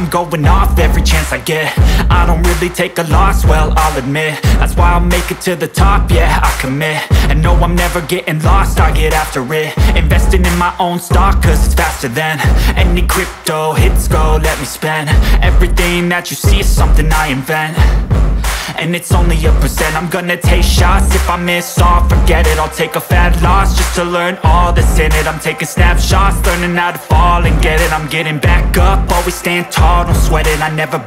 I'm going off every chance I get. I don't really take a loss, well, I'll admit. That's why I'll make it to the top, yeah, I commit. And no, I'm never getting lost, I get after it. Investing in my own stock, cause it's faster than Any crypto hits go, let me spend. Everything that you see is something I invent. And it's only a percent. I'm gonna take shots. If I miss all, forget it. I'll take a fat loss to learn all that's in it. I'm taking snapshots Learning how to fall and get it. I'm getting back up Always stand tall, don't sweat it. I never